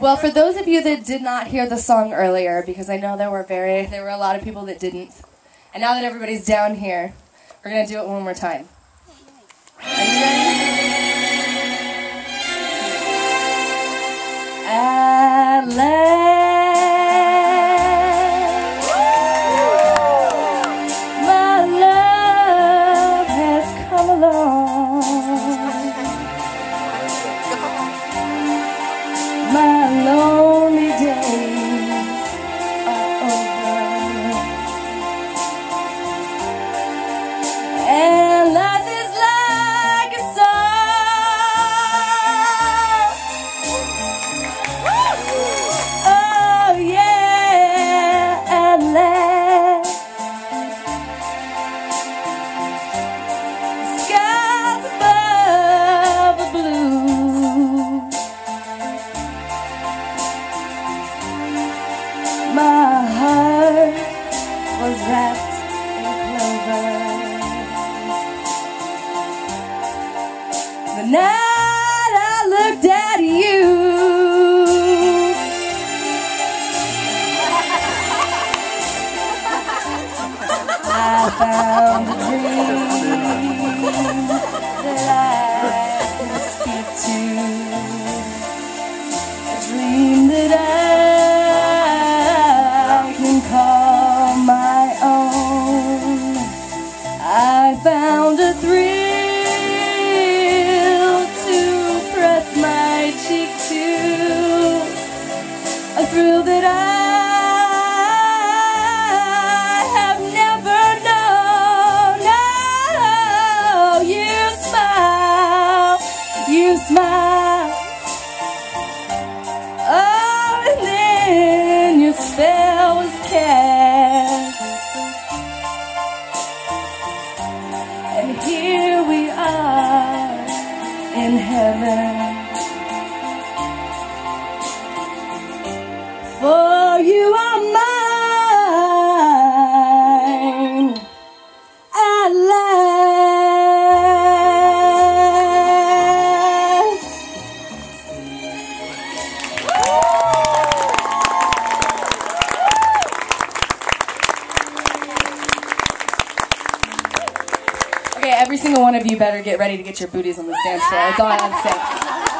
Well, for those of you that did not hear the song earlier, because I know there were very there were a lot of people that didn't, and now that everybody's down here, we're gonna do it one more time. Are you ready? At last, my love has come along. My The night I looked at you. I found a dream that I found a thrill to press my cheek to. A thrill that I have never known. No, you smile, here we are in heaven. For you are mine at last. Okay, every single one of you better get ready to get your booties on this dance floor. That's all I have to say.